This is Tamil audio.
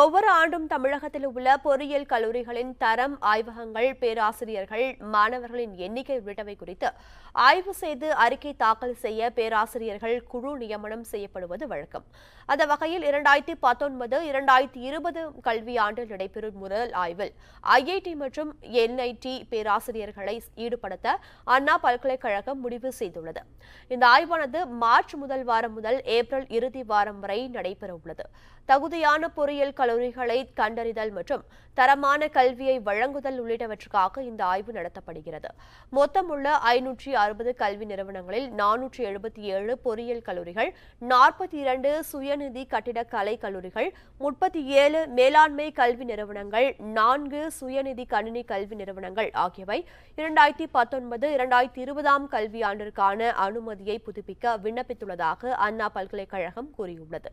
ஒவ்வொரு ஆண்டும் தமிழகத்தில் உள்ள பொறியியல் கல்லூரிகளின் தரம் ஆய்வகங்கள் பேராசிரியர்கள் மாணவர்களின் எண்ணிக்கை உள்ளிட்டவை குறித்து ஆய்வு செய்து அறிக்கை தாக்கல் செய்ய பேராசிரியர்கள் குழு நியமனம் செய்யப்படுவது வழக்கம். அந்த வகையில் இரண்டாயிரத்தி பத்தொன்பது இரண்டாயிரத்தி இருபது கல்வியாண்டில் நடைபெறும் முதல் ஆய்வில் ஐஐடி மற்றும் என்ஐடி பேராசிரியர்களை ஈடுபடுத்த அண்ணா பல்கலைக்கழகம் முடிவு செய்துள்ளது. இந்த ஆய்வானது மார்ச் முதல் வாரம் முதல் ஏப்ரல் இறுதி வாரம் வரை நடைபெறவுள்ளது. தகுதியான பொறியியல் கல்லூரிகளை கண்டறிதல் மற்றும் தரமான கல்வியை வழங்குதல் உள்ளிட்டவற்றுக்காக இந்த ஆய்வு நடத்தப்படுகிறது. மொத்தமுள்ள ஐநூற்றி அறுபது கல்வி நிறுவனங்களில் நானூற்றி எழுபத்தி ஏழு பொறியியல் கல்லூரிகள் நாற்பத்தி இரண்டு சுயநிதி கட்டிடக்கலை கலை கல்லூரிகள் முப்பத்தி ஏழு மேலாண்மை கல்வி நிறுவனங்கள் நான்கு சுயநிதி கணினி கல்வி நிறுவனங்கள் ஆகியவை இரண்டாயிரத்தி பத்தொன்பது இரண்டாயிரத்தி இருபதாம் கல்வியாண்டிற்கான அனுமதியை புதுப்பிக்க விண்ணப்பித்துள்ளதாக அண்ணா பல்கலைக்கழகம் கூறியுள்ளது.